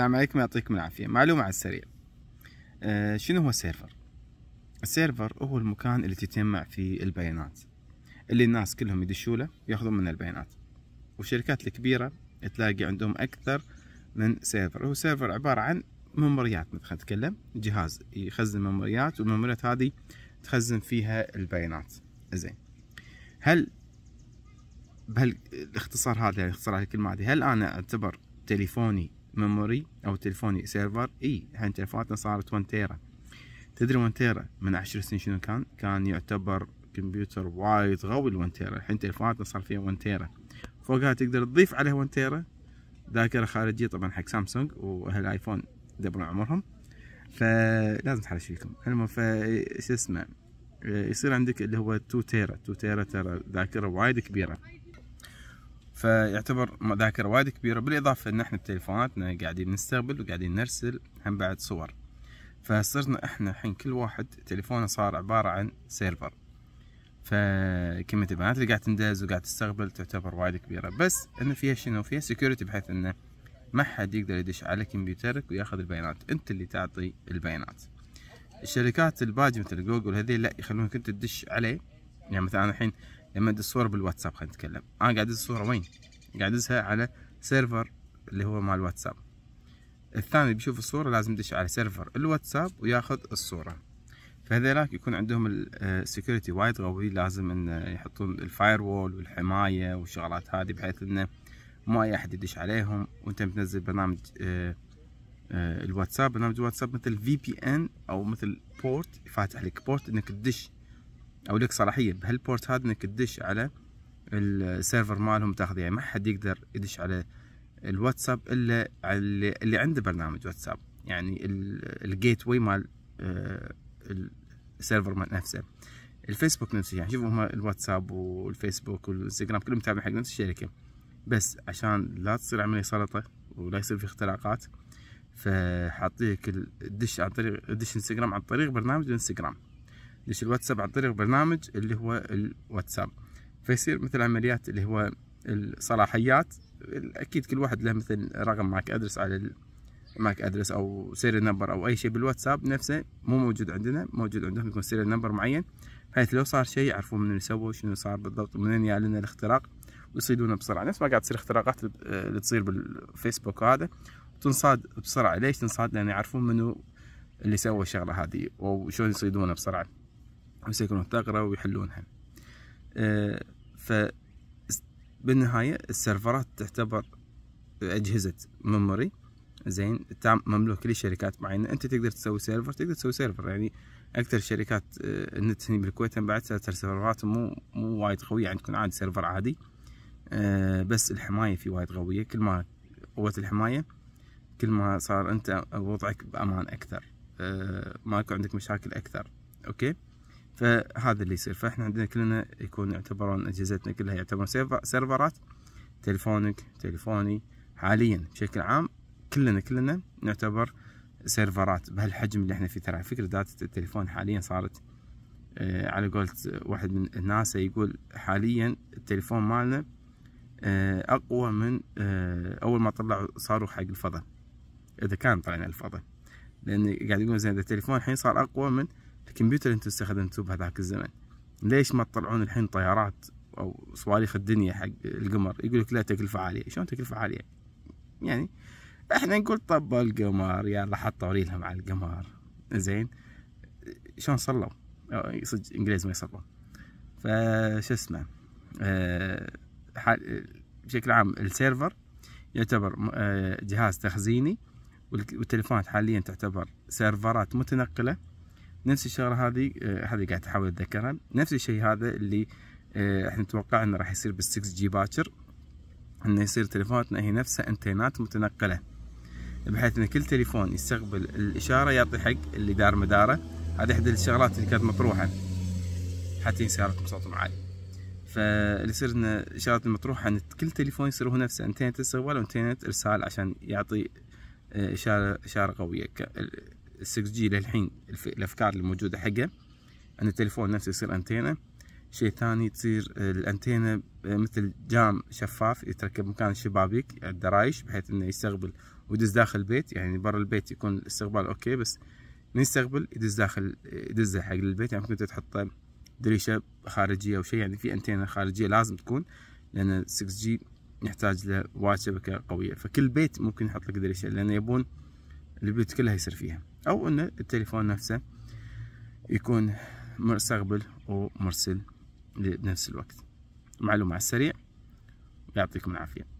السلام عليكم يعطيكم العافية. معلومة على السريع. أه شنو هو ال server؟ ال server هو المكان اللي تتجمع فيه البيانات اللي الناس كلهم يدشوا له ياخذون من البيانات. والشركات الكبيرة تلاقي عندهم أكثر من server. هو server عبارة عن ميموريات مثل نتكلم جهاز يخزن ميموريات والميموريات هذه تخزن فيها البيانات. زين. هل بهالاختصار هذا يعني هذه الكلمة هذه هل أنا أعتبر تليفوني memory أو تليفوني server إي الحين تليفوناتنا صارت 1 tera تدري 1 tera من 10 سنين شنو كان؟ كان يعتبر كمبيوتر وايد قوي ال 1 tera الحين تليفوناتنا صار فيها 1 tera فوقها تقدر تضيف عليها 1 tera ذاكرة خارجية طبعا حق سامسونج واهل ايفون يدبرون عمرهم. فلازم نتحرش فيكم. المهم ف شو اسمه؟ يصير عندك اللي هو 2 tera 2 tera ترى ذاكرة وايد كبيرة. فيعتبر ذاكرة وايد كبيرة بالإضافة إن إحنا بتليفوناتنا قاعدين نستقبل وقاعدين نرسل هم بعد صور. فصرنا إحنا الحين كل واحد تليفونه صار عبارة عن server. فكمية البيانات اللي قاعد تندز وقاعد تستقبل تعتبر وايد كبيرة. بس إنه فيها شنو فيها security بحيث إنه ما حد يقدر يدش على كمبيوترك وياخذ البيانات. أنت اللي تعطي البيانات. الشركات الباجي مثل جوجل هذي لا يخلونك أنت تدش عليه. يعني مثلا الحين لما ادز الصورة بالواتساب خلينا نتكلم. أنا قاعد ادز الصورة وين؟ قاعد ادزها على server اللي هو مال الواتساب. الثاني بيشوف الصورة لازم يدش على server الواتساب وياخذ الصورة. فهذيلاك يكون عندهم ال security وايد قوي لازم إن يحطون ال firewall والحماية والشغلات هذه بحيث إنه ما أي أحد يدش عليهم. وأنت بتنزل برنامج آه، آه، الواتساب. برنامج الواتساب مثل VPN أو مثل port فاتح لك port إنك تدش أو لك صلاحية بهال port هذا إنك تدش على ال server مالهم تاخذ يعني ما حد يقدر يدش على الواتساب إلا اللي, اللي عنده برنامج واتساب. يعني ال gateway مال آه، ال server مال نفسه. الفيسبوك نفسه. يعني شوفوا هم الواتساب والفيسبوك والإنستغرام كلهم تابعين حق نفس الشركة. بس عشان لا تصير عملية سلطة ولا يصير في اختراقات فحاطيك الدش عن طريق الدش إنستغرام عن طريق برنامج الانستغرام دش الواتساب عن طريق برنامج اللي هو الواتساب. فيصير مثل عمليات اللي هو الصلاحيات. أكيد كل واحد له مثل رقم MAC address على MAC address أو serial number أو أي شيء بالواتساب نفسه. مو موجود عندنا. موجود عندهم يكون serial number معين. بحيث لو صار شيء يعرفون من سووا شنو صار بالضبط منين جاء لنا الاختراق ويصيدونه بسرعة. نفس ما قاعد تصير اختراقات اللي تصير بالفيسبوك هذا تنصاد بسرعة. ليش تنصاد؟ لأن يعرفون منو اللي سوى الشغلة هذه وشلون يصيدونه بسرعة. ويسكرون ثغرة ويحلونها آه، ف بالنهاية السيرفرات تعتبر أجهزة memory زين مملوك لشركات معينة. أنت تقدر تسوي server تقدر تسوي server يعني أكثر شركات آه، النت هنا بالكويت بعد سيرفرات مو مو وايد قوية. يعني تكون عادي server عادي. آه، بس الحماية فيه وايد قوية. كل ما قوة الحماية كل ما صار أنت وضعك بأمان أكثر. ماكو عندك مشاكل أكثر. okay؟ فهذا اللي يصير. فإحنا عندنا كلنا يكون يعتبرون أجهزتنا كلها يعتبرون سيرفرات. تليفونك تليفوني. حاليا بشكل عام كلنا كلنا نعتبر سيرفرات بهالحجم اللي إحنا فيه. ترى فكرة data التليفون حاليا صارت آه على قولة واحد من الناس يقول حاليا التليفون مالنا آه أقوى من آه أول ما طلعوا صاروخ حق الفضاء. إذا كان طلعنا الفضاء. لأن قاعد يقول زين التليفون الحين صار أقوى من الكمبيوتر اللي أنتم استخدمتوه بهذاك الزمن. ليش ما تطلعون الحين طيارات أو صواريخ الدنيا حق القمر؟ يقول لك لا تكلفة عالية. شلون تكلفة عالية؟ يعني إحنا نقول طب القمر يلا حطوا ريلهم على القمر. زين. شلون صلوا؟ صدق إنجليز ما يصلوا فش اسمه؟ أه بشكل عام ال server يعتبر أه جهاز تخزيني والتليفونات حاليا تعتبر سيرفرات متنقلة. نفس الشغلة هذه آه، هذه قاعد أحاول أتذكرها. نفس الشيء هذا اللي آه، إحنا نتوقع إنه راح يصير بال 6G باكر. إنه يصير تليفوناتنا هي نفسها انتينات متنقلة. بحيث إن كل تليفون يستقبل الإشارة يعطي حق اللي دار مداره. هذه احدى الشغلات اللي كانت مطروحة. حتى سيارات بصوتهم عالي فاللي يصير إن الشغلات المطروحة إن كل تليفون يصير هو نفسه انتينة استقبال وانتينة ارسال عشان يعطي آه، إشارة إشارة قوية. ال 6 جي للحين الأفكار اللي موجوده حقه. أن التليفون نفسه يصير انتينه شيء ثاني تصير الانتينه مثل جام شفاف يتركب مكان الشبابيك الدرايش بحيث إنه يستقبل ويدز داخل البيت. يعني برا البيت يكون الاستقبال okay بس من يستقبل يدز داخل يدز حق البيت. يعني ممكن تحط دريشة خارجية أو شيء. يعني في أنتينا خارجية لازم تكون لأن 6G يحتاج له وايد شبكة قوية فكل بيت ممكن يحط لك دريشة لأن يبون البيت كلها يصير فيها. أو أن التليفون نفسه يكون مستقبل ومرسل بنفس الوقت. معلومة على السريع يعطيكم العافية.